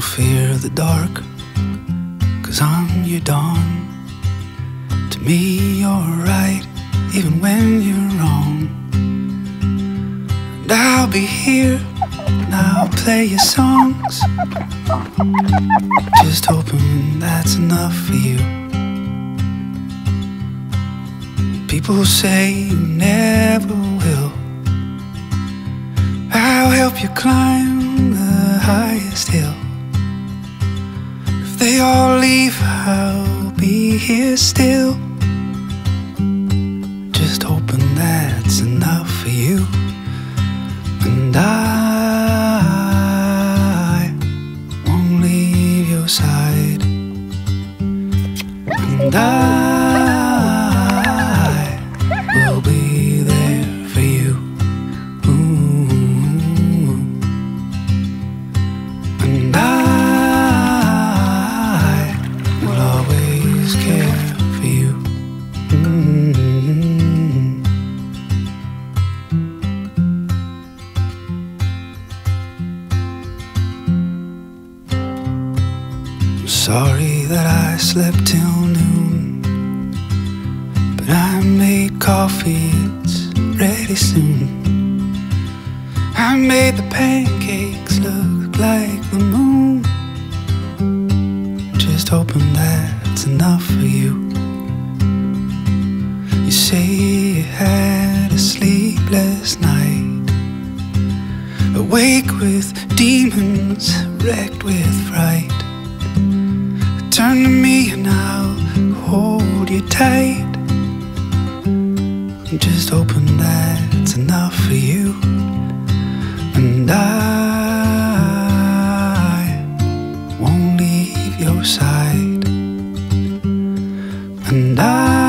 fear the dark, cause I'm your dawn. To me, you're right, even when you're wrong. And I'll be here, and I'll play your songs. Just hoping that's enough for you. People say you never will. I'll help you climb the highest hill. They all leave, I'll be here still. Just hoping that's enough for you. And I won't leave your side. And I sorry that I slept till noon, but I made coffee, it's ready soon. I made the pancakes look like the moon. Just hoping that's enough for you. You say you had a sleepless night, awake with demons, wrecked with fright. Tight. Just hoping that's enough for you. And I won't leave your side. And I